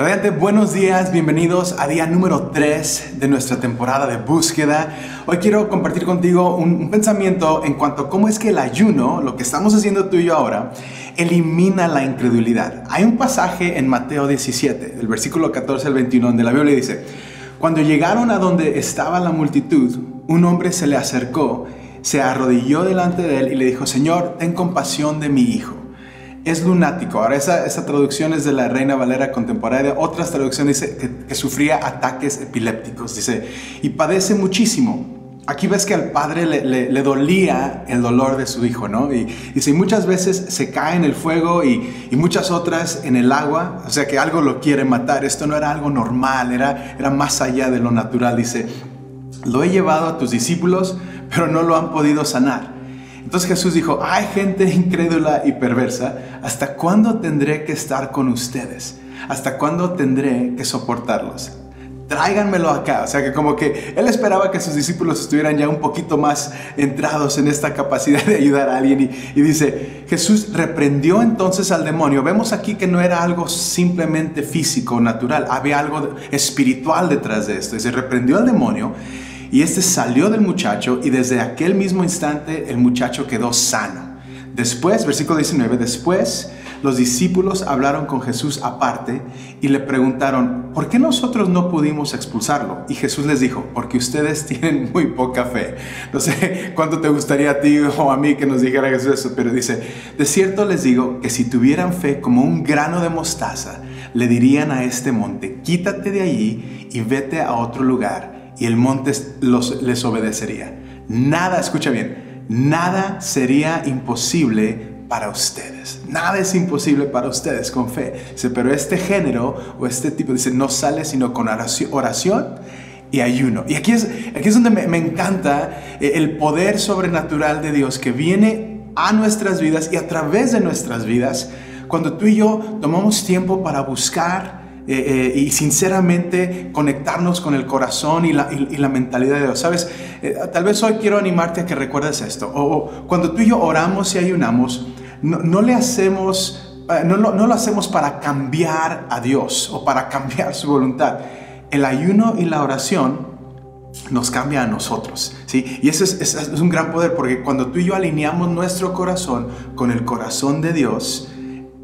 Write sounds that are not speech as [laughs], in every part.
Radiante, buenos días, bienvenidos a día número 3 de nuestra temporada de búsqueda. Hoy quiero compartir contigo un, pensamiento en cuanto a cómo es que el ayuno, lo que estamos haciendo tú y yo ahora, elimina la incredulidad. Hay un pasaje en Mateo 17, del versículo 14 al 21, donde la Biblia dice, cuando llegaron a donde estaba la multitud, un hombre se le acercó, se arrodilló delante de él y le dijo, Señor, ten compasión de mi hijo es lunático. Ahora, esa, esa, traducción es de la Reina Valera contemporánea. Otras traducciones dice que, sufría ataques epilépticos, dice, y padece muchísimo. Aquí ves que al padre le, le, dolía el dolor de su hijo, ¿no? Y dice, muchas veces se cae en el fuego y, y, muchas otras en el agua, o sea que algo lo quiere matar. Esto no era algo normal, era, era más allá de lo natural. Dice, lo he llevado a tus discípulos, pero no lo han podido sanar. Entonces Jesús dijo, hay gente incrédula y perversa, ¿hasta cuándo tendré que estar con ustedes? ¿Hasta cuándo tendré que soportarlos? Tráiganmelo acá. O sea que como que él esperaba que sus discípulos estuvieran ya un poquito más entrados en esta capacidad de ayudar a alguien. Y, y dice, Jesús reprendió entonces al demonio. Vemos aquí que no era algo simplemente físico, natural. Había algo espiritual detrás de esto. Dice, reprendió al demonio y este salió del muchacho y desde aquel mismo instante el muchacho quedó sano. Después, versículo 19, después los discípulos hablaron con Jesús aparte y le preguntaron, ¿por qué nosotros no pudimos expulsarlo? Y Jesús les dijo, porque ustedes [laughs] tienen muy poca fe. No sé cuánto te gustaría a ti o a mí que nos dijera Jesús eso, pero dice, de cierto les digo que si tuvieran fe como un grano de mostaza, le dirían a este monte, quítate de allí y vete a otro lugar y el monte les obedecería. Nada, escucha bien, nada sería imposible para ustedes. Nada es imposible para ustedes con fe. pero este género o este tipo dice, no sale sino con oración y ayuno. Y aquí es, aquí es donde me, me encanta eh, el poder sobrenatural de Dios que viene a nuestras vidas y a través de nuestras vidas cuando tú y yo tomamos tiempo para buscar eh, eh, y sinceramente conectarnos con el corazón y la, mentalidad de Dios. Sabes, eh, tal vez hoy quiero animarte a que recuerdes esto. O, cuando tú y yo oramos y ayunamos, no, le hacemos, no, lo hacemos para cambiar a Dios o para cambiar su voluntad. El ayuno y la oración nos cambia a nosotros. ¿sí? Y eso es, es, es un gran poder porque cuando tú y yo alineamos nuestro corazón con el corazón de Dios,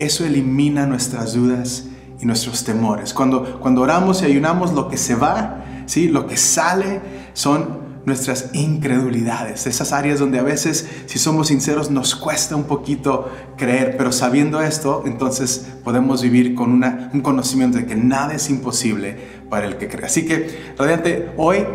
eso elimina nuestras dudas, y nuestros temores. Cuando, cuando oramos y ayunamos, lo que se va, ¿sí? lo que sale son nuestras incredulidades, esas áreas donde a veces, si somos sinceros, nos cuesta un poquito creer, pero sabiendo esto, entonces podemos vivir con una, un conocimiento de que nada es imposible para el que cree. Así que, Radiante, hoy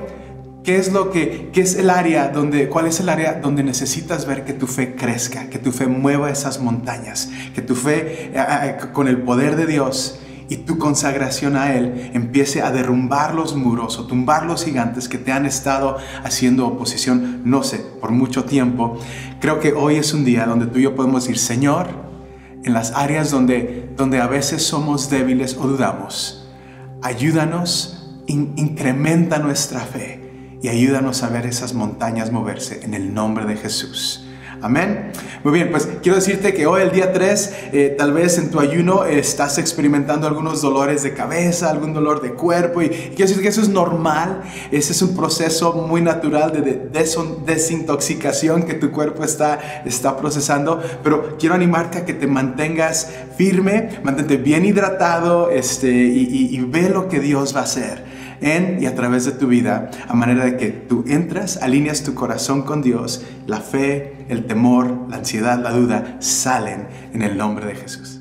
¿Qué es lo que, qué es el área donde, cuál es el área donde necesitas ver que tu fe crezca, que tu fe mueva esas montañas, que tu fe eh, eh, con el poder de Dios y tu consagración a Él empiece a derrumbar los muros o tumbar los gigantes que te han estado haciendo oposición, no sé, por mucho tiempo, creo que hoy es un día donde tú y yo podemos decir, Señor, en las áreas donde, donde a veces somos débiles o dudamos, ayúdanos, incrementa nuestra fe y ayúdanos a ver esas montañas moverse en el nombre de Jesús. Amén. Muy bien, pues quiero decirte que hoy, el día 3, eh, tal vez en tu ayuno estás experimentando algunos dolores de cabeza, algún dolor de cuerpo, y, quiero decir que eso es normal. Ese es un proceso muy natural de, desintoxicación que tu cuerpo está, está procesando. Pero quiero animarte a que te mantengas firme, mantente bien hidratado este, y ve lo que Dios va a hacer en y a través de tu vida, a manera de que tú entras, alineas tu corazón con Dios, la fe, el temor, la ansiedad, la duda, salen en el nombre de Jesús.